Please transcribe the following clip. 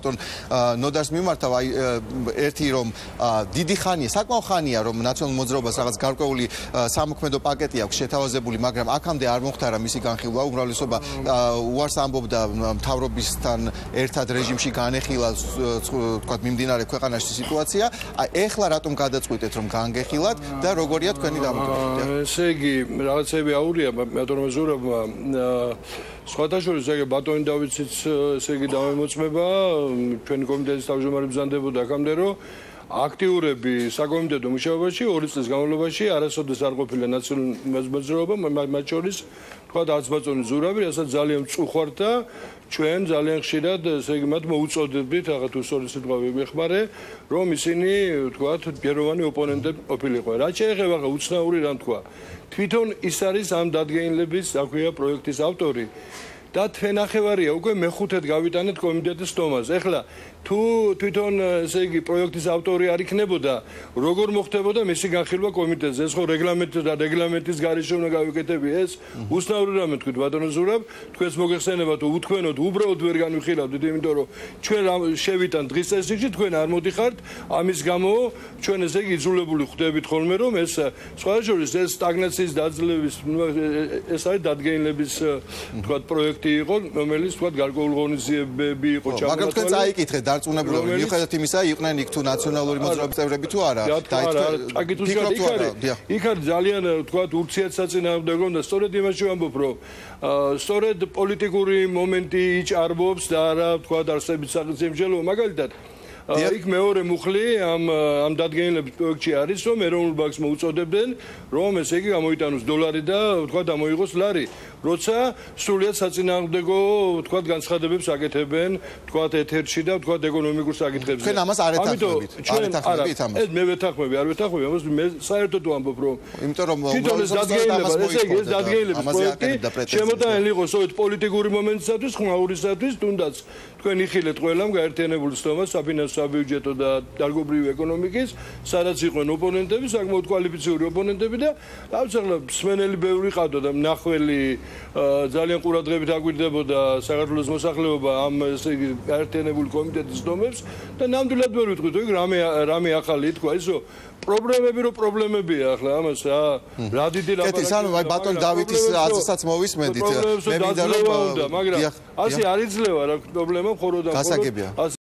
ბატონ ნოდარს მიმართავ აი ერთი რომ დიდი ხანია საკმაო ხანია რომ ნაციონალურ მოძრაობას რაღაც გარკვეული სამოქმედო პაკეტი აქვს შეთავაზებული მაგრამ აქამდე არ მოხდარა მისი განხილვა. უმრავლესობა უარს ამბობდა მთავრობისთან ერთად რეჟიმში განეხილა თქვა მიმდინარე ქვეყანაში სიტუაცია. აი ეხლა რატომ გადაწყვიტეთ რომ განგეხილათ და როგორია თქვენი დამოკიდებულება ესე იგი რაღაცები აურია ბატონ მეზურობა სხვათა შორის ეგ ბატონი დავითიც ესე იგი დამემოწმება ჩვენი კომიტეტის თავმჯდომარე ბზანდებოდა აქამდე რომ აქტიურები საკომიტეტო მუშაობაში ორი წლის განმავლობაში არასოდეს არ ყოფილა ნაციონალური მოძრაობა მათ შორის თქვა დაცბაწონი ზურავი რასაც ძალიან წუხართ და ჩვენ ძალიან ხშირად ესე იგი მათ მოუწოდებდით რაღაც უსწორი სიტყვები მეხმარე რომ ისინი თქვა პირველოვანი ოპონენტები ყოფილიყო. რა შეიძლება ხა უცნაური რამ თქვა თვითონ ის არის ამ დადგენილების აქვეა პროექტის ავტორი და თვენახევარია უკვე მეხუთედ გავიტანეთ კომიტეტის თომას. ეხლა თუ თვითონ ესე იგი პროექტის ავტორი არ იქნებოდა, როგორ მოხდებოდა მისი განხილვა კომიტეტზე? ეს ხო რეგლამენტი და რეგლამენტის გარეშე უნდა გავიკეთები ეს? უსნაური რამე თქვით ბატონო ზურაბ, თქვენს მოგეხსენება თუ უთქვენოთ, უბრალოდ ვერ განვიხილავდით, იმიტომ რომ ჩვენ შევიტან დღის წესრიგში, თქვენ არ მოდიხართ, ამის გამო ჩვენ ესე იგი იძულებული ხდებით ხოლმე რომ ეს სხვა შორის ეს სტაგნაციის დაძლევის ეს არის დადგენილების თქვა პროექტი პროექტი იყო, რომელიც თქვა გარკვეულ ღონისძიებები იყო ჩამოყალიბებული. მაგრამ თქვენ წაიკითხეთ დარწმუნებულად, მიუხედავად იმისა, იყვნენ იქ თუ ნაციონალური მოძრაობის წევრები თუ არა. და იქ არის ძალიან თქვა ურთიერთსაწინააღმდეგო და სწორედ იმაში ვამბობ, რომ სწორედ პოლიტიკური მომენტი იჭარბობს და არა თქვა არსებით სახელმწიფო მაგალითად იქ მეორე მუხლი ამ ამ დადგენილების პროექტში არის რომ ეროვნულ ბანკს მოუწოდებდნენ რომ ესე იგი გამოიტანოს დოლარი და თქვა დამოიღოს ლარი. როცა სრულიად საწინააღმდეგო თქვა განცხადებებს აკეთებენ თქვა ეთერში და თქვა ეკონომიკურ საკითხებზე. ჩვენ ამას არ ეთანხმებით. არ ეთანხმებით ამას. ეს მე ვეთანხმები არ ვეთანხმები ამას მე საერთოდ ვამბობ რომ იმიტომ რომ ეს დადგენილების პროექტი შემოტანილი იყო სწორედ პოლიტიკური მომენტისათვის ხმაურისათვის თუნდაც თქვენ იხილეთ ყველამ გაერთიანებული სტომა საფინანსო საბიუჯეტო და დარგობრივი ეკონომიკის, სადაც იყვნენ ოპონენტები, საკმაოდ კვალიფიციური ოპონენტები და დავწერლ სმენელი ბევრი ყავდა და მნახველი ძალიან ყურადღებით აგვირდებოდა საქართველოს მოსახლეობა ამ ესე იგი გაერთიანებული კომიტეტის დომებს და ნამდვილად ვერ ვიტყვით, რომ რამე რამე ახალი თქვა ისო პრობლემები რო პრობლემებია ახლა ამას რა რა დიდი ლაპარაკი კეთილ სანუ აი ბატონ დავითის აზრსაც მოვისმენდით მე მინდა რომ მაგრამ ასე არ იძლევა რა პრობლემა მხოლოდ და მხოლოდ